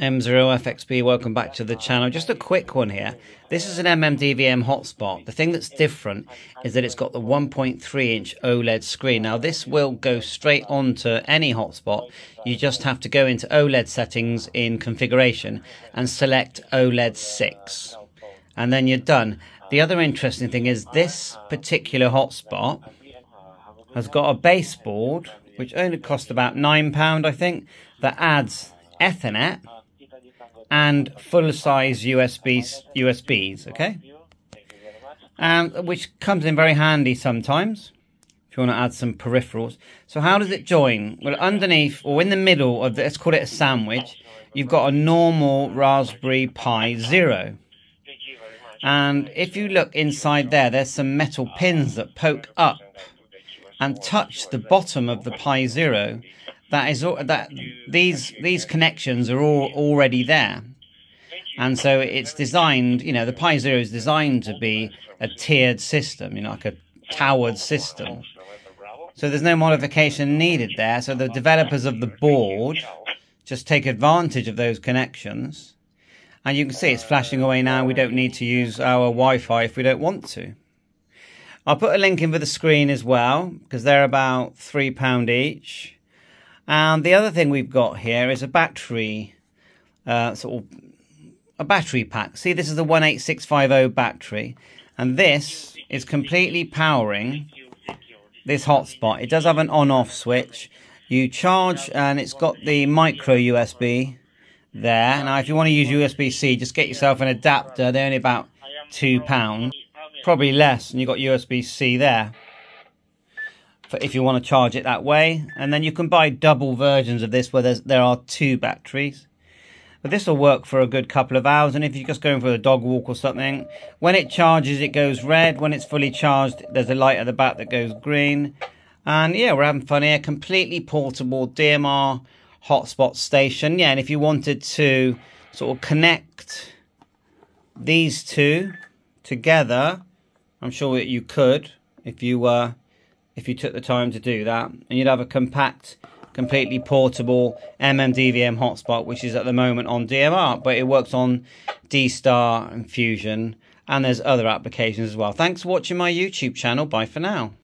M0FXB, welcome back to the channel. Just a quick one here. This is an MMDVM hotspot. The thing that's different is that it's got the 1.3 inch OLED screen. Now this will go straight onto any hotspot. You just have to go into OLED settings in configuration and select OLED 6. And then you're done. The other interesting thing is this particular hotspot has got a baseboard which only cost about £9 I think that adds Ethernet and full size USB USBs, okay? Um, which comes in very handy sometimes if you want to add some peripherals. So how does it join? Well, underneath or in the middle of the, let's call it a sandwich, you've got a normal Raspberry Pi Zero. And if you look inside there, there's some metal pins that poke up and touch the bottom of the Pi Zero that is all that these these connections are all already there. And so it's designed you know the pi zero is designed to be a tiered system you know like a towered system. So there's no modification needed there. So the developers of the board just take advantage of those connections. And you can see it's flashing away now. We don't need to use our wi-fi if we don't want to. I'll put a link in for the screen as well because they're about three pound each and the other thing we've got here is a battery, uh, sort of a battery pack. See, this is the 18650 battery, and this is completely powering this hotspot. It does have an on-off switch. You charge, and it's got the micro USB there. Now, if you want to use USB-C, just get yourself an adapter. They're only about £2, probably less, and you've got USB-C there if you want to charge it that way. And then you can buy double versions of this where there are two batteries. But this will work for a good couple of hours. And if you're just going for a dog walk or something, when it charges, it goes red. When it's fully charged, there's a light at the back that goes green. And yeah, we're having fun here. Completely portable DMR hotspot station. Yeah, and if you wanted to sort of connect these two together, I'm sure you could if you were uh, if you took the time to do that. And you'd have a compact, completely portable MMDVM hotspot, which is at the moment on DMR, but it works on D-Star and Fusion, and there's other applications as well. Thanks for watching my YouTube channel. Bye for now.